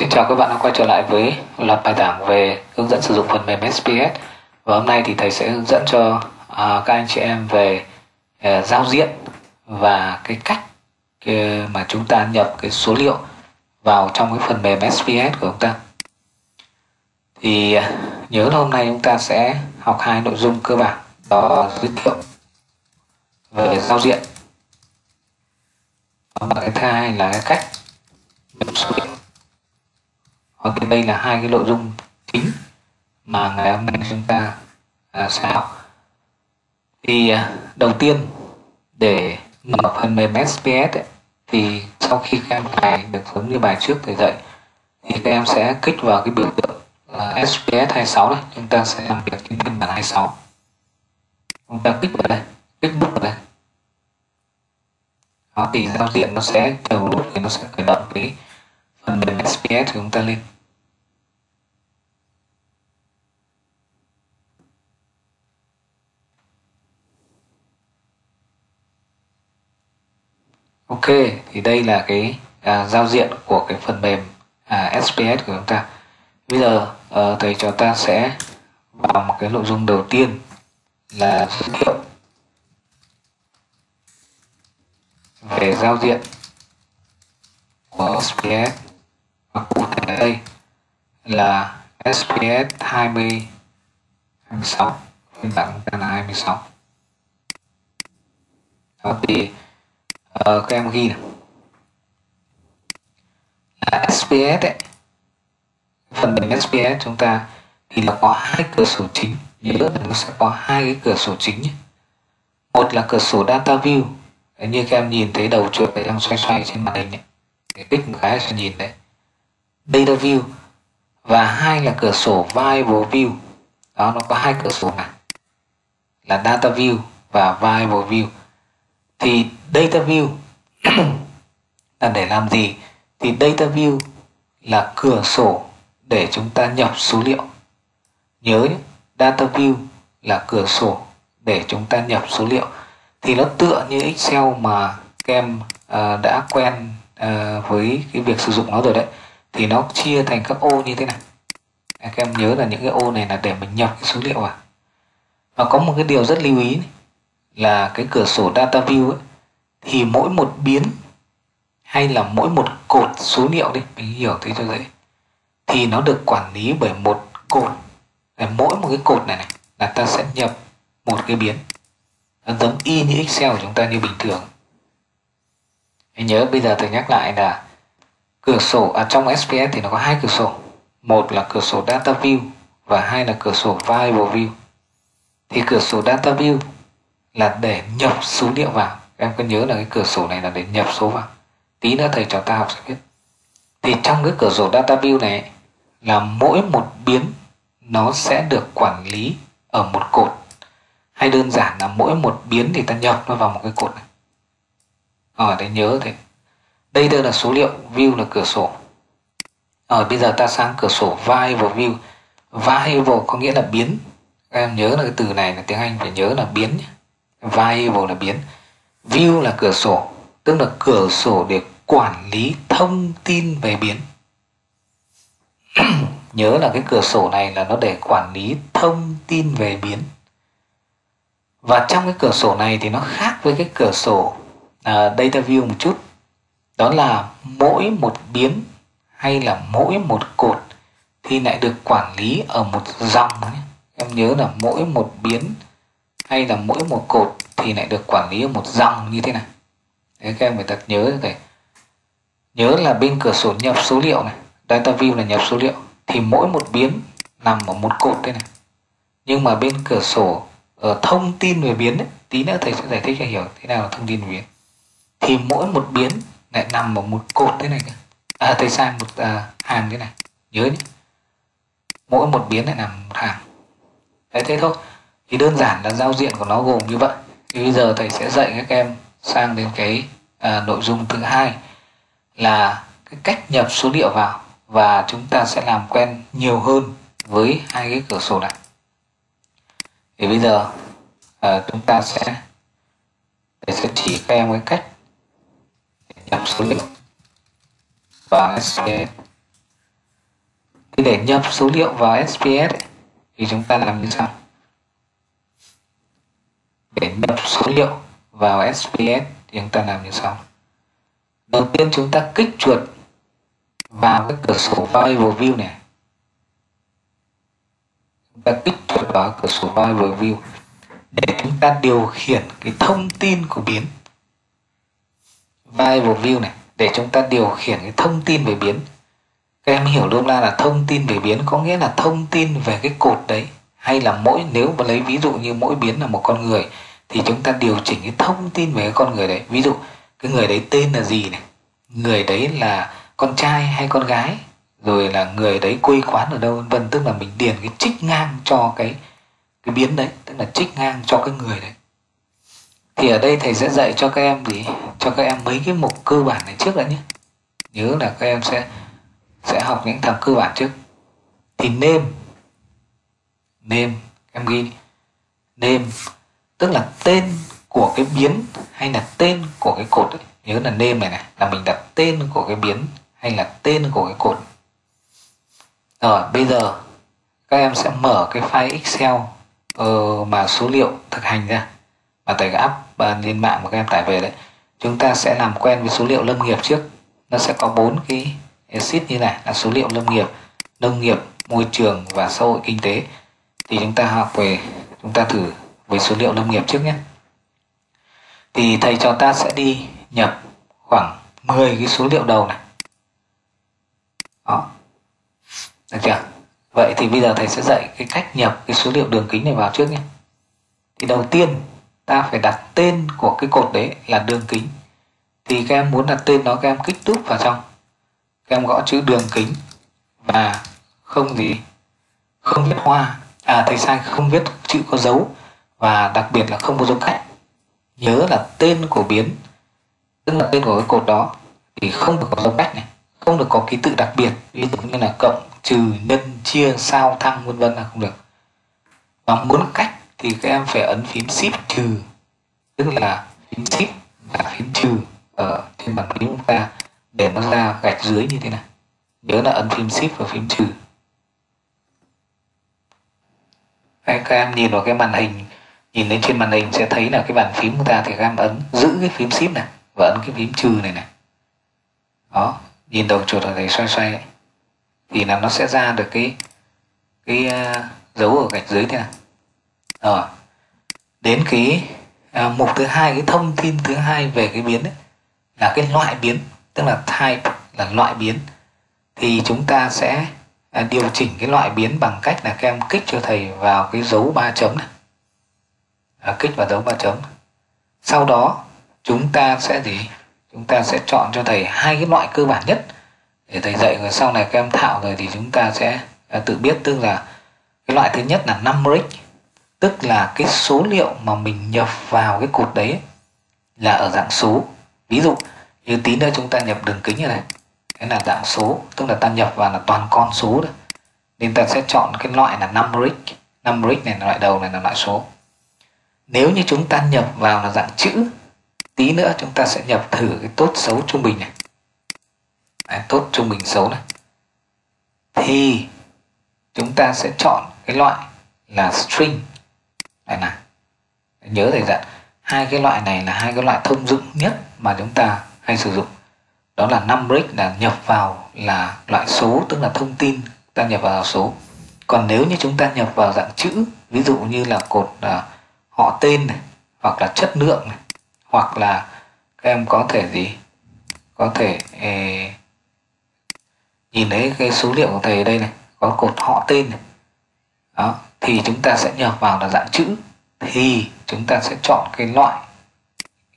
Xin chào các bạn đã quay trở lại với loạt bài giảng về hướng dẫn sử dụng phần mềm SPS và hôm nay thì thầy sẽ hướng dẫn cho à, các anh chị em về à, giao diện và cái cách cái, mà chúng ta nhập cái số liệu vào trong cái phần mềm SPS của chúng ta. Thì à, nhớ là hôm nay chúng ta sẽ học hai nội dung cơ bản đó giới thiệu về giao diện. Và cái thứ hai là cái cách nhập số liệu hoặc đây là hai cái nội dung chính mà ngày hôm nay chúng ta à, sẽ học. Thì à, đầu tiên để mở phần mềm SPS ấy, thì sau khi các em cài được giống như bài trước thầy dạy thì các em sẽ kích vào cái biểu tượng là SPS 26 đấy chúng ta sẽ làm việc trên phiên bản 26 chúng ta kích vào đây kích nút vào đây. Đó thì giao diện nó sẽ đầu nút thì nó sẽ khởi động cái phần mềm SPS của chúng ta lên Ok, thì đây là cái à, giao diện của cái phần mềm à, SPS của chúng ta. Bây giờ à, thầy cho ta sẽ vào một cái nội dung đầu tiên là giới thiệu về giao diện của SPS và cụ thể đây là SPS 20 26 phiên bản là 26 đó thì uh, các em ghi này. là SPS ấy phần mềm SPS chúng ta thì là có hai cửa sổ chính nhớ là nó sẽ có hai cái cửa sổ chính nhé. một là cửa sổ data view đấy, như các em nhìn thấy đầu chuột đang xoay xoay trên màn hình ấy. để kích một cái sẽ nhìn đấy data view và hai là cửa sổ variable view. Đó nó có hai cửa sổ này là data view và variable view. Thì data view là để làm gì? Thì data view là cửa sổ để chúng ta nhập số liệu. Nhớ nhé data view là cửa sổ để chúng ta nhập số liệu. Thì nó tựa như excel mà các em uh, à, đã quen uh, với cái việc sử dụng nó rồi đấy thì nó chia thành các ô như thế này. À, các em nhớ là những cái ô này là để mình nhập cái số liệu vào và có một cái điều rất lưu ý này, là cái cửa sổ data view ấy, thì mỗi một biến hay là mỗi một cột số liệu đi mình hiểu thế cho dễ thì nó được quản lý bởi một cột. Mỗi một cái cột này này là ta sẽ nhập một cái biến. Nó giống y như excel của chúng ta như bình thường. Hãy nhớ bây giờ tôi nhắc lại là cửa sổ ở à, trong SPS thì nó có hai cửa sổ. Một là cửa sổ data view và hai là cửa sổ variable view. Thì cửa sổ data view là để nhập số liệu vào. Em có nhớ là cái cửa sổ này là để nhập số vào. Tí nữa thầy cho ta học sẽ biết. Thì trong cái cửa sổ data view này là mỗi một biến nó sẽ được quản lý ở một cột. Hay đơn giản là mỗi một biến thì ta nhập nó vào một cái cột này. Ờ, ở đấy nhớ thế đây đây là số liệu view là cửa sổ. Ở bây giờ ta sang cửa sổ variable view. Variable có nghĩa là biến. Em nhớ là cái từ này là tiếng anh phải nhớ là biến nhé. Variable là biến. View là cửa sổ tức là cửa sổ để quản lý thông tin về biến. Nhớ là cái cửa sổ này là nó để quản lý thông tin về biến. Và trong cái cửa sổ này thì nó khác với cái cửa sổ. Uh, data view một chút đó là mỗi một biến hay là mỗi một cột thì lại được quản lý ở một dòng em nhớ là mỗi một biến hay là mỗi một cột thì lại được quản lý ở một dòng như thế này. Đấy các em phải thật nhớ để nhớ là bên cửa sổ nhập số liệu này. Data view là nhập số liệu. Thì mỗi một biến nằm ở một cột thế này. Nhưng mà bên cửa sổ ở thông tin về biến ấy, tí nữa thầy sẽ giải thích cho hiểu thế nào là thông tin về biến thì mỗi một biến lại nằm ở một cột thế này à thầy sai một à, hàng thế này nhớ nhé mỗi một biến lại nằm một hàng. Đấy thế thôi. Thì đơn giản là giao diện của nó gồm như vậy. Thì bây giờ thầy sẽ dạy các em sang đến cái à, nội dung thứ hai là cái cách nhập số liệu vào. Và chúng ta sẽ làm quen nhiều hơn với hai cái cửa sổ này. Thì bây giờ à, chúng ta sẽ thầy sẽ chỉ các em cái cách nhập số liệu vào SPS. thì để nhập số liệu vào SPS ấy, thì chúng ta làm như sau. Để nhập số liệu vào SPS thì chúng ta làm như sau. Đầu tiên chúng ta kích chuột vào cái cửa sổ Variable View này. Chúng ta kích chuột vào cửa sổ Variable View. Để chúng ta điều khiển cái thông tin của biến. Variable View này, để chúng ta điều khiển cái thông tin về biến. Các em hiểu luôn ra là thông tin về biến có nghĩa là thông tin về cái cột đấy, hay là mỗi nếu mà lấy ví dụ như mỗi biến là một con người, thì chúng ta điều chỉnh cái thông tin về cái con người đấy. Ví dụ, cái người đấy tên là gì này? Người đấy là con trai hay con gái? Rồi là người đấy quê quán ở đâu, vân vân. Tức là mình điền cái trích ngang cho cái cái biến đấy, tức là trích ngang cho cái người đấy thì ở đây thầy sẽ dạy cho các em gì? Cho các em mấy cái mục cơ bản này trước đã nhé. Nhớ là các em sẽ sẽ học những thằng cơ bản trước. Thì name name em ghi name tức là tên của cái biến hay là tên của cái cột ấy. nhớ là name này này là mình đặt tên của cái biến hay là tên của cái cột. Rồi bây giờ các em sẽ mở cái file excel uh, mà số liệu thực hành ra mà cái app uh, lên mạng mà các em tải về đấy chúng ta sẽ làm quen với số liệu lâm nghiệp trước. Nó sẽ có bốn cái exit như này là số liệu lâm nghiệp nông nghiệp môi trường và xã hội kinh tế. Thì chúng ta học về chúng ta thử với số liệu lâm nghiệp trước nhé. Thì thầy cho ta sẽ đi nhập khoảng 10 cái số liệu đầu này. Đó. Được chưa? Vậy thì bây giờ thầy sẽ dạy cái cách nhập cái số liệu đường kính này vào trước nhé. Thì đầu tiên ta phải đặt tên của cái cột đấy là đường kính. Thì các em muốn đặt tên nó, các em kích đúp vào trong. Các em gõ chữ đường kính và không gì, không viết hoa. À thầy sai, không viết chữ có dấu và đặc biệt là không có dấu cách nhớ là tên của biến, tức là tên của cái cột đó, thì không được có dấu cách này, không được có ký tự đặc biệt, ví dụ như là cộng trừ nhân chia sao thăng vân vân là không được. Và muốn cách thì các em phải ấn phím shift trừ tức là phím shift là phím trừ ở trên bàn phím chúng ta để nó ra gạch dưới như thế này. Nhớ là ấn phím shift và phím trừ. Các em nhìn vào cái màn hình nhìn lên trên màn hình sẽ thấy là cái bàn phím của ta thì các em ấn giữ cái phím shift này và ấn cái phím trừ này này. Đó nhìn đầu chuột ở đây xoay xoay ấy. thì là nó sẽ ra được cái cái uh, dấu ở gạch dưới thế này rồi đến cái à, mục thứ hai cái thông tin thứ hai về cái biến ấy, là cái loại biến tức là type là loại biến. Thì chúng ta sẽ à, điều chỉnh cái loại biến bằng cách là các em kích cho thầy vào cái dấu ba chấm này. À, kích vào dấu ba chấm. Sau đó chúng ta sẽ gì? Chúng ta sẽ chọn cho thầy hai cái loại cơ bản nhất. Để thầy dạy rồi sau này các em thạo rồi thì chúng ta sẽ à, tự biết tức là cái loại thứ nhất là numeric tức là cái số liệu mà mình nhập vào cái cột đấy là ở dạng số. Ví dụ như tí nữa chúng ta nhập đường kính như này cái là dạng số tức là ta nhập vào là toàn con số đấy nên ta sẽ chọn cái loại là numeric. Numeric này là loại đầu này là loại số. Nếu như chúng ta nhập vào là dạng chữ tí nữa chúng ta sẽ nhập thử cái tốt xấu trung bình này. Đấy, tốt trung bình xấu này. Thì chúng ta sẽ chọn cái loại là string đây này. Nhớ thầy dặn hai cái loại này là hai cái loại thông dụng nhất mà chúng ta hay sử dụng. Đó là năm brick là nhập vào là loại số tức là thông tin ta nhập vào số. Còn nếu như chúng ta nhập vào dạng chữ ví dụ như là cột là họ tên này hoặc là chất lượng này hoặc là các em có thể gì? Có thể eh, nhìn thấy cái số liệu của thầy ở đây này có cột họ tên này. Đó thì chúng ta sẽ nhập vào là dạng chữ thì chúng ta sẽ chọn cái loại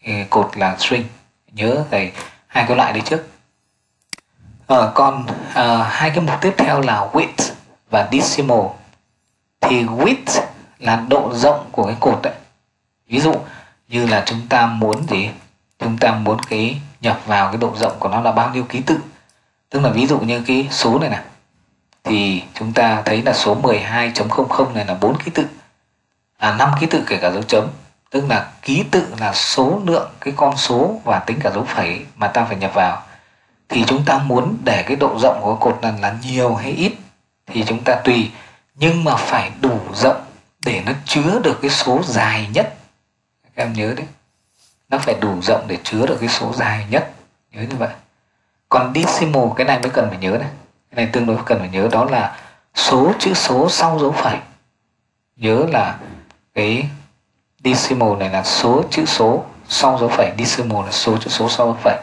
cái cột là string. Nhớ thầy hai cái loại đấy trước. À, còn à, hai cái mục tiếp theo là width và decimal. Thì width là độ rộng của cái cột đấy. Ví dụ như là chúng ta muốn gì? Chúng ta muốn cái nhập vào cái độ rộng của nó là bao nhiêu ký tự? Tức là ví dụ như cái số này này thì chúng ta thấy là số 12.00 này là 4 ký tự. À 5 ký tự kể cả dấu chấm. Tức là ký tự là số lượng cái con số và tính cả dấu phẩy mà ta phải nhập vào. Thì chúng ta muốn để cái độ rộng của cột này là nhiều hay ít thì chúng ta tùy. Nhưng mà phải đủ rộng để nó chứa được cái số dài nhất. Các em nhớ đấy. Nó phải đủ rộng để chứa được cái số dài nhất. Nhớ như vậy. Còn decimal cái này mới cần phải nhớ này cái này tương đối cần phải nhớ, đó là số, chữ số sau dấu phẩy. Nhớ là cái decimal này là số, chữ số sau dấu phẩy. Decimal là số, chữ số sau dấu phẩy.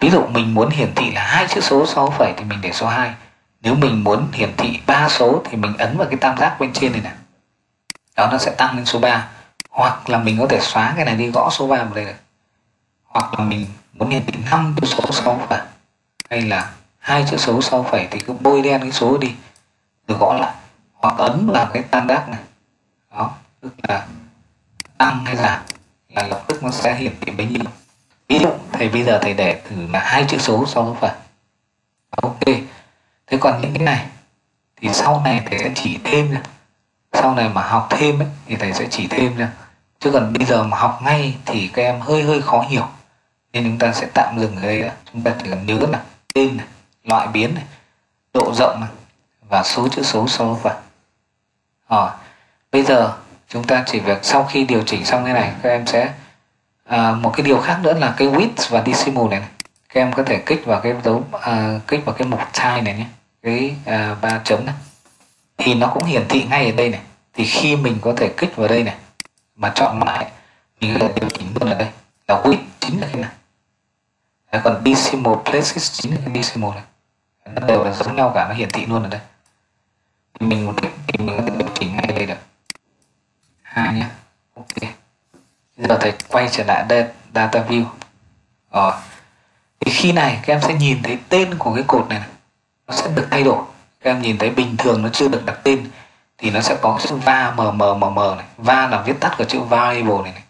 Ví dụ mình muốn hiển thị là hai chữ số sau dấu phẩy thì mình để số 2 nếu mình muốn hiển thị ba số thì mình ấn vào cái tam giác bên trên này nè đó, nó sẽ tăng lên số 3 hoặc là mình có thể xóa cái này đi, gõ số 3 vào đây được hoặc là mình muốn hiển thị năm chữ số sau phẩy. Hay là hai chữ số sau phẩy thì cứ bôi đen cái số đi rồi gõ lại. Hoặc ấn vào cái tam giác này. Đó tức là tăng hay giảm là lập tức nó sẽ hiển thị bấy nhiêu. Ví dụ thầy bây giờ thầy để thử là hai chữ số sau dấu phẩy ok thế còn những cái này thì sau này thầy sẽ chỉ thêm ra sau này mà học thêm ấy, thì thầy sẽ chỉ thêm ra chứ còn bây giờ mà học ngay thì các em hơi hơi khó hiểu. Nên chúng ta sẽ tạm dừng ở đây đã. chúng ta chỉ cần nhớ là tên này loại biến này độ rộng này và số chữ số sau vào à, bây giờ chúng ta chỉ việc sau khi điều chỉnh xong cái này các em sẽ à, một cái điều khác nữa là cái width và decimal này, này. các em có thể kích vào cái dấu à, kích vào cái mục size này nhé cái à, ba chấm này. Thì nó cũng hiển thị ngay ở đây này. Thì khi mình có thể kích vào đây này mà chọn lại mình có thể điều chỉnh luôn ở đây. Là width chính là cái này. Đấy, còn decimal places chính là cái decimal này nó đều là giống nhau cả nó hiển thị luôn ở đây. Thì mình thì mình có thể điều chỉnh ngay đây được. Hai nhé ok. Giờ thầy quay trở lại đây data view. Rồi thì khi này các em sẽ nhìn thấy tên của cái cột này, này. Nó sẽ được thay đổi. Các em nhìn thấy bình thường nó chưa được đặt tên thì nó sẽ có chữ va mờ mờ mờ mờ này. Va là viết tắt của chữ variable này này.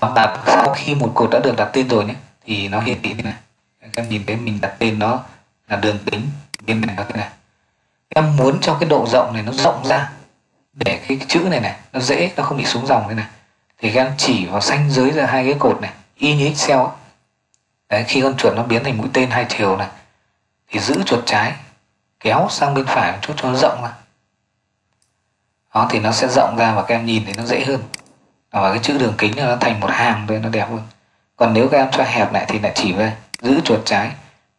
Và sau khi một cột đã được đặt tên rồi nhé thì nó hiển thị thế này. Các em nhìn thấy mình đặt tên nó là đường kính bên này là thế này. Em muốn cho cái độ rộng này nó rộng ra, để cái chữ này này nó dễ, nó không bị xuống dòng thế này. Thì các em chỉ vào xanh dưới ra hai cái cột này, y như excel ấy. đấy, khi con chuột nó biến thành mũi tên hai chiều này, thì giữ chuột trái, kéo sang bên phải một chút cho nó rộng ra. Đó, thì nó sẽ rộng ra và các em nhìn thì nó dễ hơn. Và cái chữ đường kính nó thành một hàng thôi, nó đẹp hơn. Còn nếu các em cho hẹp lại thì lại chỉ về giữ chuột trái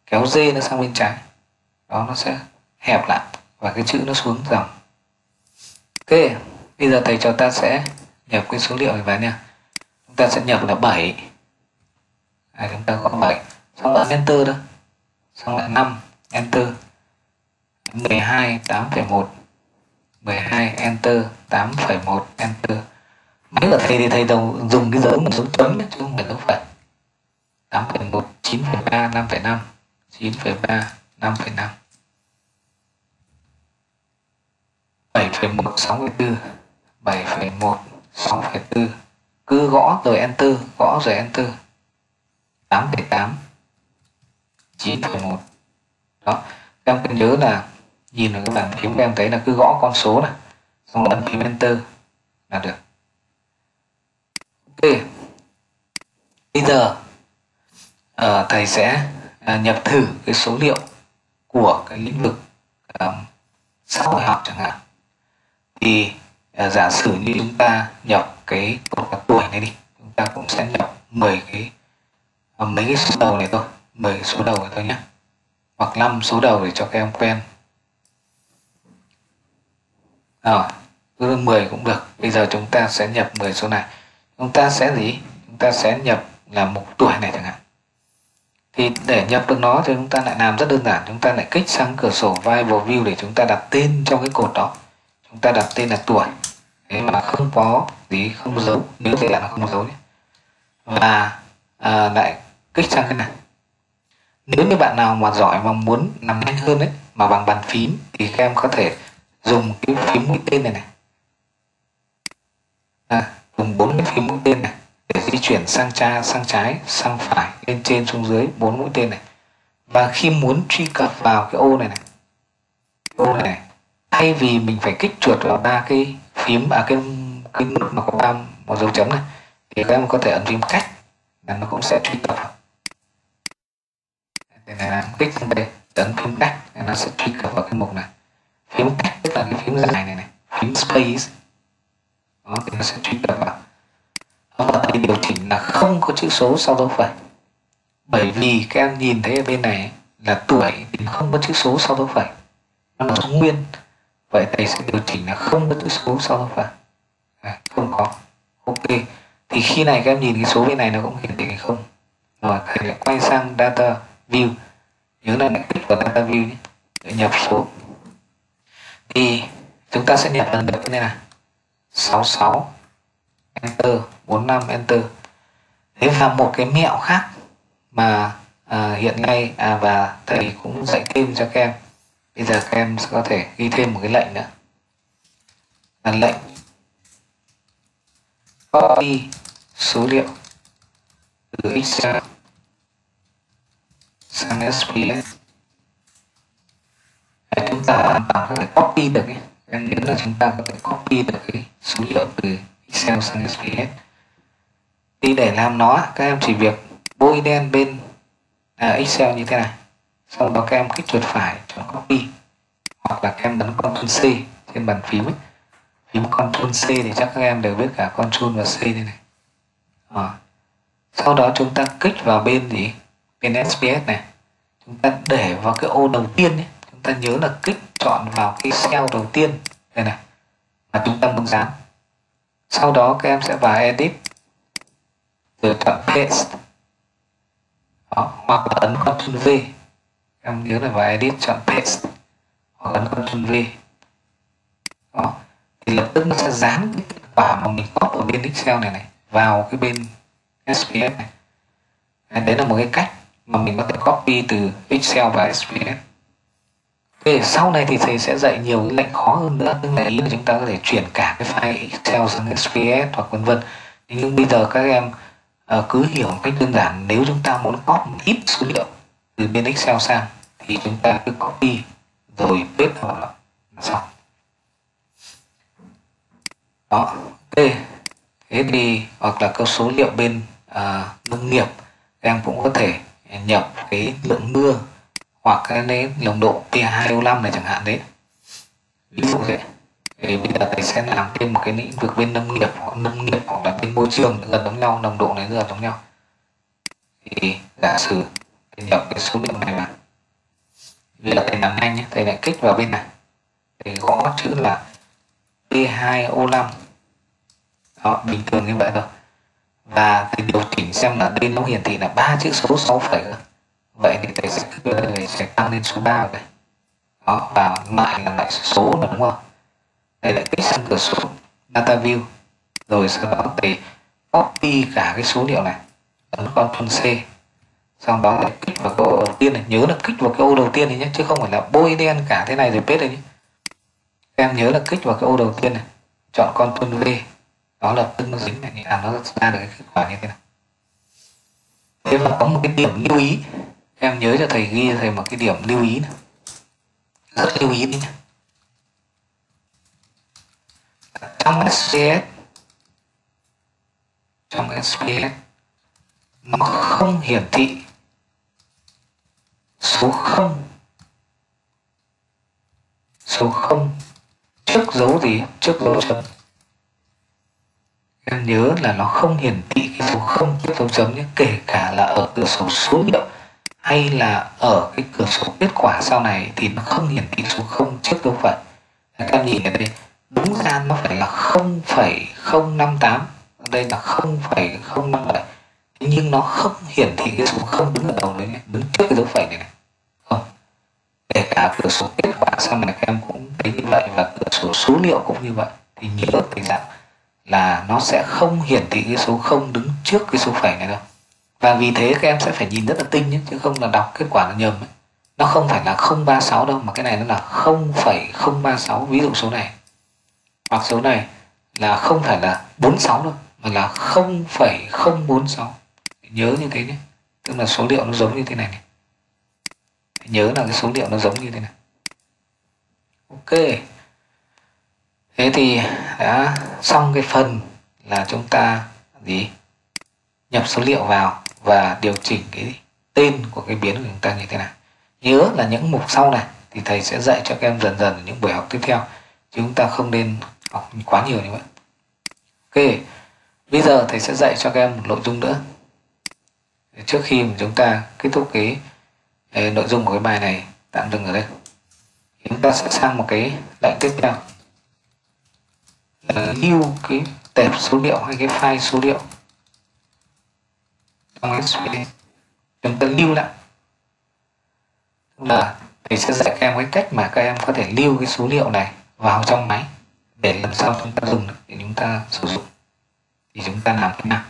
kéo dê nó sang bên trái. Đó nó sẽ hẹp lại và cái chữ nó xuống dòng. Ok bây giờ thầy cho ta sẽ nhập cái số liệu này vào nha. Chúng ta sẽ nhập là 7 à, chúng ta có 7 xong lại enter đó. Xong lại 5 enter. 12 8,1 12 enter. 8,1 enter. Máy của thầy thì thầy đồng dùng cái dấu một dấu chấm chứ không phải dấu phẩy. 8,1 9,3 5,5 9,3 5,5 7,1 6,4 7,1 6,4 cứ gõ rồi enter gõ rồi enter. 8,8 9,1 đó các em cần nhớ là nhìn vào cái bàn phím các em thấy là cứ gõ con số này xong ấn phím enter là được. Ok. Bây giờ uh, thầy sẽ À, nhập thử cái số liệu của cái lĩnh vực um, xã hội học chẳng hạn. Thì uh, giả sử như chúng ta nhập cái cột tuổi này đi chúng ta cũng sẽ nhập 10 cái uh, mấy cái số đầu này thôi 10 cái số đầu này thôi nhé. Hoặc 5 số đầu để cho các em quen. Rồi cứ 10 cũng được. Bây giờ chúng ta sẽ nhập 10 số này. Chúng ta sẽ gì? Chúng ta sẽ nhập là một tuổi này chẳng hạn thì để nhập được nó thì chúng ta lại làm rất đơn giản. Chúng ta lại kích sang cửa sổ Viable View để chúng ta đặt tên trong cái cột đó. Chúng ta đặt tên là tuổi. Thế mà không có gì không giấu. Nếu thế là nó không giấu nhé. Và à, lại kích sang cái này. Nếu như bạn nào mà giỏi mà muốn làm nhanh hơn đấy mà bằng bàn phím thì các em có thể dùng cái phím mũi tên này này. À, dùng bốn cái phím mũi tên này để di chuyển sang cha, sang trái, sang phải, lên trên, xuống dưới, bốn mũi tên này. Và khi muốn truy cập vào cái ô này này, ô này thay vì mình phải kích chuột vào ba cái phím à cái cái nút mà có ba một dấu chấm này, thì các em có thể ấn phím cách là nó cũng sẽ truy cập vào. Đây này là kích sang đây ấn phím cách nó sẽ truy cập vào cái mục này. Phím cách tức là cái phím dài này này, phím space. Đó, thì nó sẽ truy cập vào điều chỉnh là không có chữ số sau dấu phẩy bởi vì các em nhìn thấy ở bên này là tuổi thì không có chữ số sau dấu phẩy nó là số nguyên vậy thầy sẽ điều chỉnh là không có chữ số sau dấu phẩy à, không có. Ok. Thì khi này các em nhìn cái số bên này nó cũng hiển thị hay không? Rồi thầy lại quay sang data view. Nhớ là lại kích vào data view nhé. Để nhập số. Thì chúng ta sẽ nhập lần được như này 66 enter 45 enter. Thế và một cái mẹo khác mà à, hiện nay à, và thầy cũng dạy thêm cho các em. Bây giờ các em sẽ có thể ghi thêm một cái lệnh nữa. Là lệnh copy số liệu từ Excel sang SPS để chúng ta có thể copy được ấy. em nhớ là chúng ta có thể copy được cái số liệu từ Excel sang SPS thì để làm nó các em chỉ việc bôi đen bên à, Excel như thế này. Sau đó các em kích chuột phải chọn copy hoặc là các em bấm Ctrl C trên bàn phím ấy. phím Ctrl C thì chắc các em đều biết cả Ctrl và C đây này. À. sau đó chúng ta kích vào bên gì? Bên SPS này. Chúng ta để vào cái ô đầu tiên ấy. chúng ta nhớ là kích chọn vào cái cell đầu tiên. Đây này. Mà chúng ta muốn dán sau đó các em sẽ vào edit. Rồi chọn paste. Đó, hoặc là ấn Ctrl V. Em nhớ là vào edit chọn paste. Hoặc ấn Ctrl V. Đó thì lập tức nó sẽ dán cái kết quả mà mình copy ở bên Excel này này vào cái bên SPS này. Đấy là một cái cách mà mình có thể copy từ Excel và SPS Ok, sau này thì thầy sẽ dạy nhiều lệnh khó hơn nữa. Tức là ý là chúng ta có thể chuyển cả cái file Excel sang SPS hoặc vân vân. Nhưng bây giờ các em uh, cứ hiểu một cách đơn giản. Nếu chúng ta muốn copy một ít số liệu từ bên Excel sang thì chúng ta cứ copy rồi paste vào là xong. Đó. Ok thế thì hoặc là các số liệu bên uh, nông nghiệp các em cũng có thể nhập cái lượng mưa hoặc cái nồng độ PA2O5 này chẳng hạn đấy. Ví dụ vậy thì bây giờ thầy sẽ làm thêm một cái lĩnh vực bên nông nghiệp, hoặc nông nghiệp, hoặc là bên môi trường gần giống nhau, nồng độ này gần giống nhau. Thì giả sử thầy nhập cái số liệu này vào. Bây giờ thầy làm nhanh nhé, thầy lại kích vào bên này. Thầy gõ chữ là P2O5 đó, bình thường như vậy thôi. Và thầy điều chỉnh xem là đây nó hiển thị là ba chữ số 6 phẩy vậy thì thầy sẽ thầy sẽ tăng lên số 3 này đó, và lại là lại số là đúng không? Đây là kích sang cửa sổ data view. Rồi sau đó thầy copy cả cái số liệu này. Ấn Ctrl C. Sau đó lại kích vào cái ô đầu tiên này. Nhớ là kích vào cái ô đầu tiên này nhé, chứ không phải là bôi đen cả thế này rồi paste đây nhé. Em nhớ là kích vào cái ô đầu tiên này. Chọn con phân V. Đó là tương nó dính này. Làm nó ra được cái kết quả như thế này. Thế mà có một cái điểm lưu ý em nhớ cho thầy ghi cho thầy một cái điểm lưu ý này rất lưu ý đấy nhé trong SPS trong SPS nó không hiển thị số 0 số 0 trước dấu gì? Trước dấu chấm. Em nhớ là nó không hiển thị cái số 0 trước dấu chấm nhé kể cả là ở cửa sổ số liệu hay là ở cái cửa sổ kết quả sau này thì nó không hiển thị số 0 trước dấu phẩy các em nhìn ở đây đúng ra nó phải là 0,058 ở đây là 0,057 nhưng nó không hiển thị cái số 0 đứng ở đầu đấy này, đứng trước cái dấu phẩy này, này. Không. Kể cả cửa sổ kết quả sau này các em cũng thấy như vậy và cửa sổ số liệu cũng như vậy thì nhớ tình rằng là nó sẽ không hiển thị cái số 0 đứng trước cái số phẩy này đâu và vì thế các em sẽ phải nhìn rất là tinh nhé chứ không là đọc kết quả là nhầm ấy. nó không phải là 036 đâu mà cái này nó là 0,036 ví dụ số này. Hoặc số này là không phải là 46 đâu mà là 0,046 nhớ như thế nhé tức là số liệu nó giống như thế này, này. nhớ là cái số liệu nó giống như thế này. Ok. Thế thì đã xong cái phần là chúng ta gì? Nhập số liệu vào và điều chỉnh cái tên của cái biến của chúng ta như thế nào. Nhớ là những mục sau này thì thầy sẽ dạy cho các em dần dần những buổi học tiếp theo. Chứ chúng ta không nên học quá nhiều như vậy. Ok bây giờ thầy sẽ dạy cho các em một nội dung nữa. Trước khi mà chúng ta kết thúc cái, cái nội dung của cái bài này tạm dừng ở đây. Chúng ta sẽ sang một cái lệnh tiếp theo. Là lưu cái tệp số liệu hay cái file số liệu trong SPSS chúng ta lưu lại. Là thầy sẽ dạy các em cái cách mà các em có thể lưu cái số liệu này vào trong máy để lần sau chúng ta dùng để chúng ta sử dụng. Thì chúng ta làm thế nào?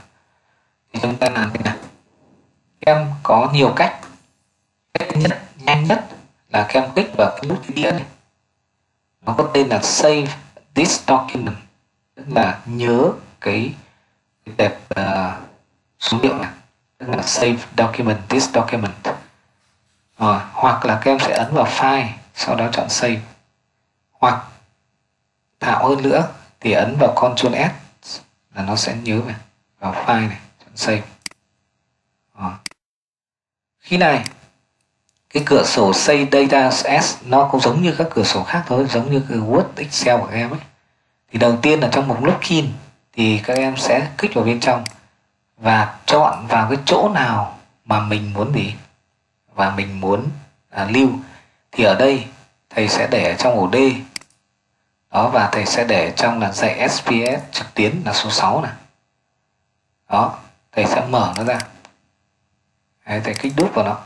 Thì chúng ta làm thế nào? Các em có nhiều cách. Cách nhất nhanh nhất là các em kích vào cái nút đĩa này. Nó có tên là save this document. Tức là nhớ cái, cái tệp uh, số liệu này save document this document. À, hoặc là các em sẽ ấn vào file sau đó chọn save. Hoặc tạo hơn nữa thì ấn vào Ctrl S là nó sẽ nhớ về vào file này chọn save. À. khi này cái cửa sổ Save Data S nó cũng giống như các cửa sổ khác thôi giống như cái Word Excel của các em ấy. Thì đầu tiên là trong mục login thì các em sẽ kích vào bên trong và chọn vào cái chỗ nào mà mình muốn gì và mình muốn à, lưu thì ở đây thầy sẽ để trong ổ D. Đó và thầy sẽ để trong là dạy SPS trực tuyến là số 6 này. Đó thầy sẽ mở nó ra. Đấy, thầy kích đúp vào nó.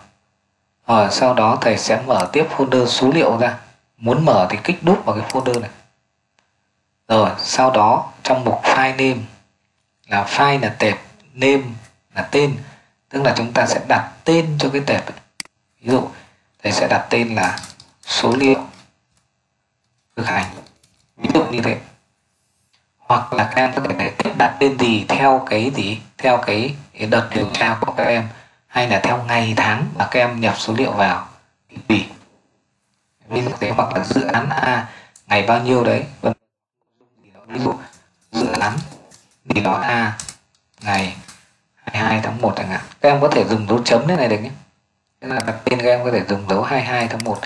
Rồi sau đó thầy sẽ mở tiếp folder số liệu ra. Muốn mở thì kích đúp vào cái folder này. Rồi sau đó trong mục file name là file là tệp name là tên tức là chúng ta sẽ đặt tên cho cái tệp. Ví dụ thầy sẽ đặt tên là số liệu thực hành. Ví dụ như thế. Hoặc là các em có thể đặt tên gì theo cái gì theo cái, cái đợt điều tra của các em hay là theo ngày tháng mà các em nhập số liệu vào. Thì tùy. Ví dụ thế hoặc là dự án A ngày bao nhiêu đấy ví dụ dự án thì đó A ngày. 22 tháng 1 chẳng hạn. Các em có thể dùng dấu chấm thế này được nhé. Thế là đặt tên các em có thể dùng dấu 22 tháng 1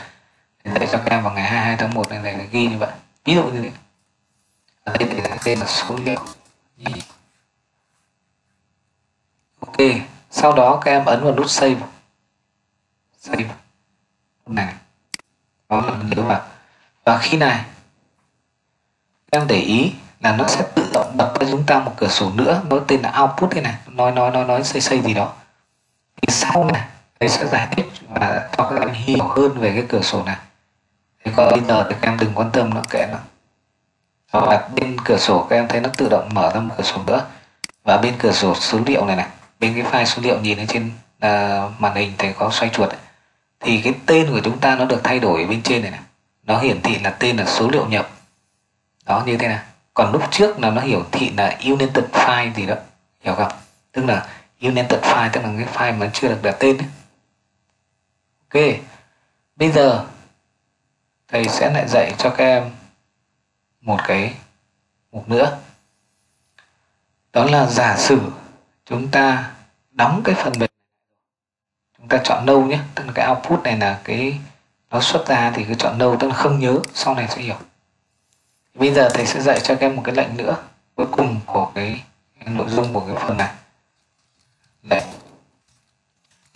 để cho các em vào ngày 22 tháng 1 này này ghi như vậy. Ví dụ như thế. Ở đây để đặt tên là số liệu. Ok. Sau đó các em ấn vào nút save. Save. Này. Đó là nhớ vào và khi này, các em để ý là nó sẽ tự động bật cho chúng ta một cửa sổ nữa nó tên là output thế này nói nói nói nói xây xây gì đó. Thì sau này thầy sẽ giải thích và cho các em hiểu hơn về cái cửa sổ này. Thì còn bây giờ thì các em đừng quan tâm nó kệ nó và bên cửa sổ các em thấy nó tự động mở ra một cửa sổ nữa. Và bên cửa sổ số liệu này này bên cái file số liệu nhìn ở trên uh, màn hình thầy có xoay chuột ấy, thì cái tên của chúng ta nó được thay đổi bên trên này này. Nó hiển thị là tên là số liệu nhập. Đó như thế này còn lúc trước là nó hiểu thị là united file gì đó. Hiểu không? Tức là united file, tức là cái file mà chưa được đặt tên ấy. ok. Bây giờ, thầy sẽ lại dạy cho các em một cái mục nữa. Đó là giả sử chúng ta đóng cái phần mềm chúng ta chọn no nhé. Tức là cái output này là cái nó xuất ra thì cứ chọn no tức là không nhớ, sau này sẽ hiểu bây giờ thầy sẽ dạy cho các em một cái lệnh nữa cuối cùng của cái, nội dung của cái phần này. Lệnh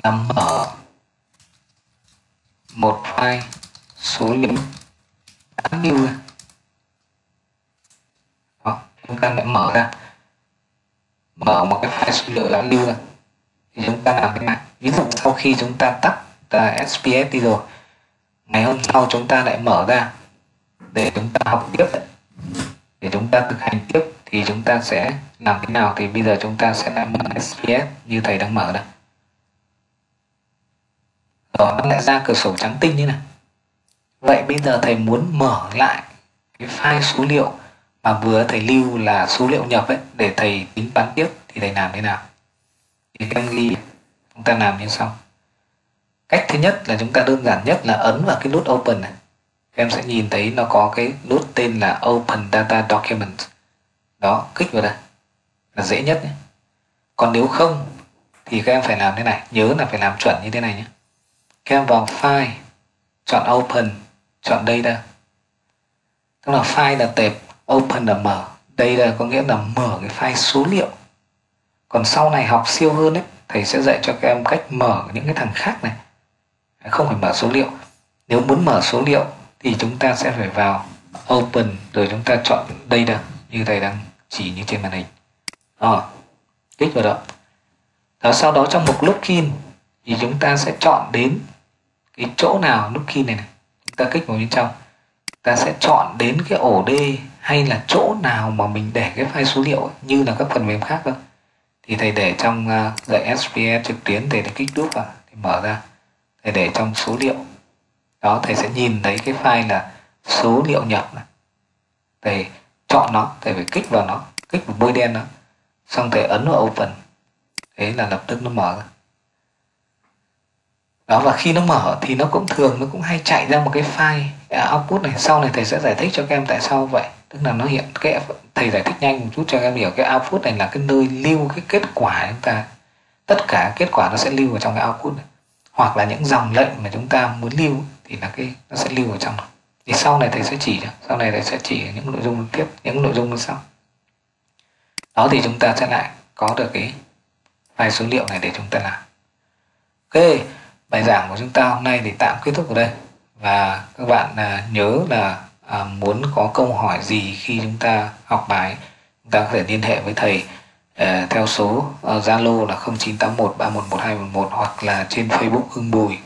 là mở một file số liệu đã lưu ra. Đó, chúng ta lại mở ra. Mở một cái file số liệu đã lưu ra. Thì chúng ta làm cái này. Ví dụ sau khi chúng ta tắt uh, SPS đi rồi ngày hôm sau chúng ta lại mở ra để chúng ta học tiếp. Để chúng ta thực hành tiếp thì chúng ta sẽ làm thế nào? Thì bây giờ chúng ta sẽ mở SPS như thầy đang mở đây rồi nó lại ra cửa sổ trắng tinh như này. Vậy bây giờ thầy muốn mở lại cái file số liệu mà vừa thầy lưu là số liệu nhập ấy, để thầy tính toán tiếp, thì thầy làm thế nào? Thì các em ghi, chúng ta làm như sau. Cách thứ nhất là chúng ta đơn giản nhất là ấn vào cái nút open này em sẽ nhìn thấy nó có cái nút tên là open data document đó, kích vào đây. Là dễ nhất nhé. còn nếu không, thì các em phải làm thế này. Nhớ là phải làm chuẩn như thế này nhé. Các em vào file, chọn open, chọn data. Tức là file là tệp, open là mở. Đây là có nghĩa là mở cái file số liệu. Còn sau này học siêu hơn ấy, thầy sẽ dạy cho các em cách mở những cái thằng khác này. Không phải mở số liệu. Nếu muốn mở số liệu thì chúng ta sẽ phải vào open rồi chúng ta chọn data như thầy đang chỉ như trên màn hình. Đó kích vào đó. Đó sau đó trong mục login thì chúng ta sẽ chọn đến cái chỗ nào login này này. Chúng ta kích vào bên trong. Ta sẽ chọn đến cái ổ D hay là chỗ nào mà mình để cái file số liệu như là các phần mềm khác thôi thì thầy để trong uh, dạy SPS trực tuyến thầy để kích đúp vào thì mở ra thầy để trong số liệu đó thầy sẽ nhìn thấy cái file là số liệu nhập này. Thầy chọn nó thầy phải kích vào nó kích vào bôi đen nó. Xong thầy ấn vào open. Thế là lập tức nó mở ra. Đó và khi nó mở thì nó cũng thường nó cũng hay chạy ra một cái file à, output này. Sau này thầy sẽ giải thích cho các em tại sao vậy. Tức là nó hiện cái thầy giải thích nhanh một chút cho các em hiểu cái output này là cái nơi lưu cái kết quả chúng ta. Tất cả kết quả nó sẽ lưu vào trong cái output này. Hoặc là những dòng lệnh mà chúng ta muốn lưu thì là cái nó sẽ lưu vào trong đó. thì sau này thầy sẽ chỉ cho sau này thầy sẽ chỉ những nội dung tiếp những nội dung sau. Đó thì chúng ta sẽ lại có được cái file số liệu này để chúng ta làm. Ok bài giảng của chúng ta hôm nay thì tạm kết thúc ở đây. Và các bạn à, nhớ là à, muốn có câu hỏi gì khi chúng ta học bài chúng ta có thể liên hệ với thầy à, theo số à, Zalo à, là 0981311211 hoặc là trên Facebook Hưng Bùi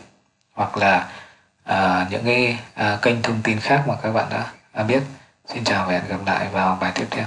hoặc là à, những cái à, kênh thông tin khác mà các bạn đã, đã biết. Xin chào và hẹn gặp lại vào bài tiếp theo.